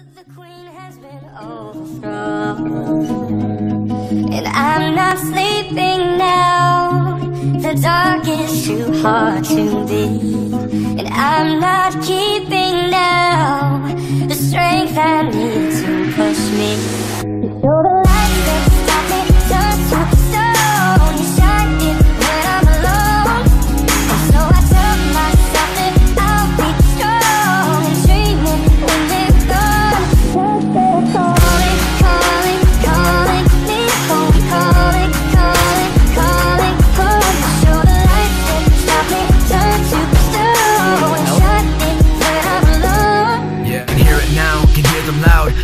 The queen has been overthrown, and I'm not sleeping now. The dark is too hard to beat, and I'm not keeping now the strength I need to push me.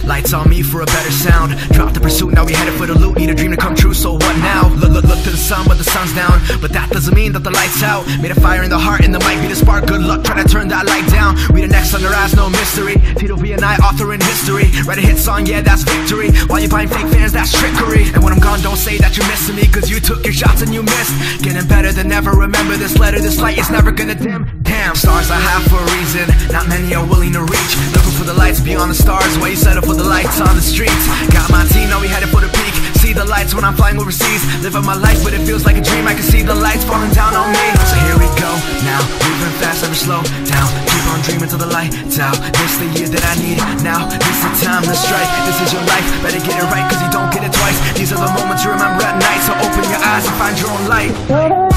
Lights on me for a better sound. Drop the pursuit, now we headed for the loot. Need a dream to come true, so what now? Look, look, look to the sun, but the sun's down. But that doesn't mean that the light's out. Made a fire in the heart, and the might be the spark. Good luck trying to turn that light down. We the next on their eyes, no mystery. Tito V and I, author in history. Write a hit song, yeah, that's victory. While you buying fake fans, that's trickery. And when I'm gone, don't say that you're missing me, cause you took your shots and you missed. Getting better than ever. Remember this letter, this light is never gonna dim. Damn, stars I have for a reason. Not many are willing to reach. The lights beyond the stars. Why you settle for the lights on the streets? Got my team, now we headed for the peak. See the lights when I'm flying overseas. Out my life, but it feels like a dream. I can see the lights falling down on me. So here we go now. Moving fast, never slow down. Keep on dreaming till the lights out. This the year that I need now. This the time to strike. This is your life. Better get it right, cause you don't get it twice. These are the moments you remember at night. So open your eyes and find your own light.